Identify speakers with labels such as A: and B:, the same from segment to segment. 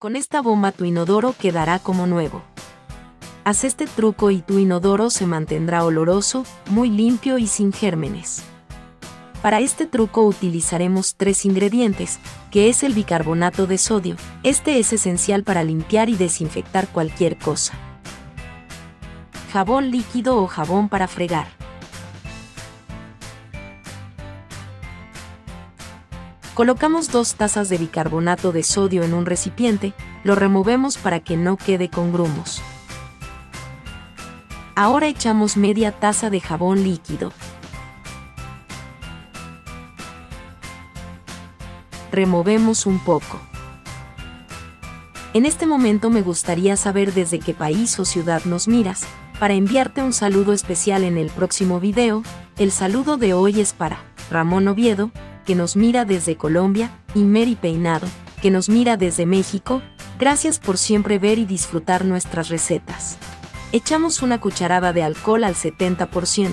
A: Con esta bomba tu inodoro quedará como nuevo. Haz este truco y tu inodoro se mantendrá oloroso, muy limpio y sin gérmenes. Para este truco utilizaremos tres ingredientes, que es el bicarbonato de sodio. Este es esencial para limpiar y desinfectar cualquier cosa. Jabón líquido o jabón para fregar. Colocamos dos tazas de bicarbonato de sodio en un recipiente, lo removemos para que no quede con grumos. Ahora echamos media taza de jabón líquido. Removemos un poco. En este momento me gustaría saber desde qué país o ciudad nos miras, para enviarte un saludo especial en el próximo video, el saludo de hoy es para Ramón Oviedo, que nos mira desde Colombia, y Mary Peinado, que nos mira desde México, gracias por siempre ver y disfrutar nuestras recetas. Echamos una cucharada de alcohol al 70%.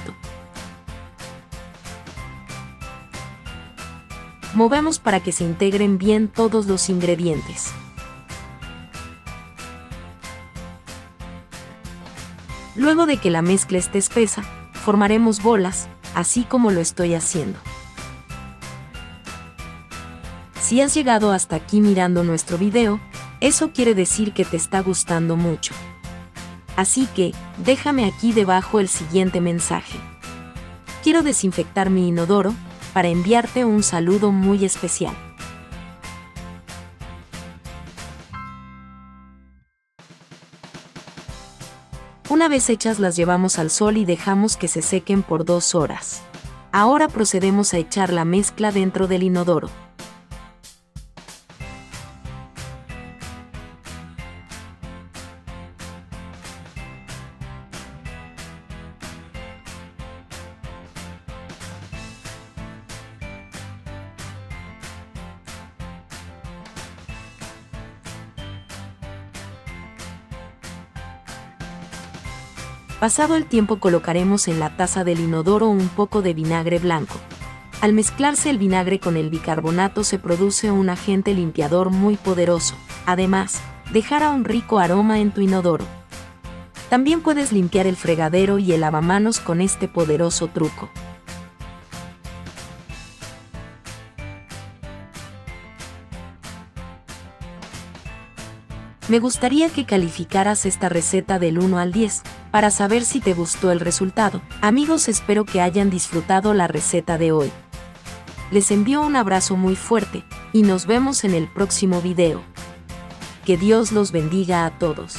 A: Movemos para que se integren bien todos los ingredientes. Luego de que la mezcla esté espesa, formaremos bolas, así como lo estoy haciendo. Si has llegado hasta aquí mirando nuestro video, eso quiere decir que te está gustando mucho. Así que, déjame aquí debajo el siguiente mensaje. Quiero desinfectar mi inodoro, para enviarte un saludo muy especial. Una vez hechas las llevamos al sol y dejamos que se sequen por dos horas. Ahora procedemos a echar la mezcla dentro del inodoro. Pasado el tiempo colocaremos en la taza del inodoro un poco de vinagre blanco. Al mezclarse el vinagre con el bicarbonato se produce un agente limpiador muy poderoso. Además, dejará un rico aroma en tu inodoro. También puedes limpiar el fregadero y el lavamanos con este poderoso truco. Me gustaría que calificaras esta receta del 1 al 10, para saber si te gustó el resultado. Amigos, espero que hayan disfrutado la receta de hoy. Les envío un abrazo muy fuerte, y nos vemos en el próximo video. Que Dios los bendiga a todos.